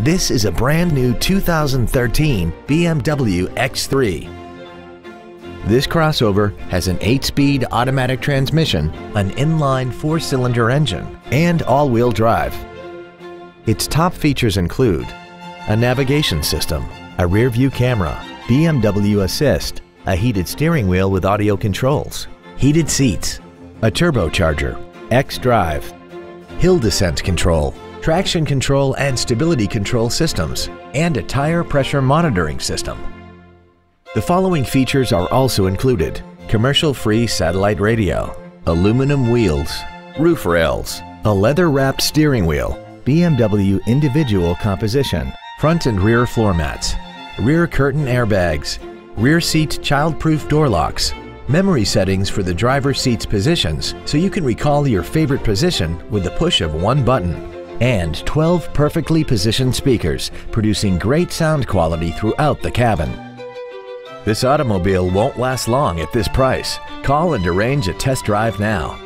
This is a brand new 2013 BMW X3. This crossover has an 8-speed automatic transmission, an inline 4-cylinder engine, and all-wheel drive. Its top features include a navigation system, a rear-view camera, BMW Assist, a heated steering wheel with audio controls, heated seats, a turbocharger, X-Drive, hill descent control, traction control and stability control systems, and a tire pressure monitoring system. The following features are also included. Commercial-free satellite radio, aluminum wheels, roof rails, a leather-wrapped steering wheel, BMW individual composition, front and rear floor mats, rear curtain airbags, rear seat child-proof door locks, memory settings for the driver's seat's positions so you can recall your favorite position with the push of one button, and 12 perfectly positioned speakers producing great sound quality throughout the cabin. This automobile won't last long at this price. Call and arrange a test drive now.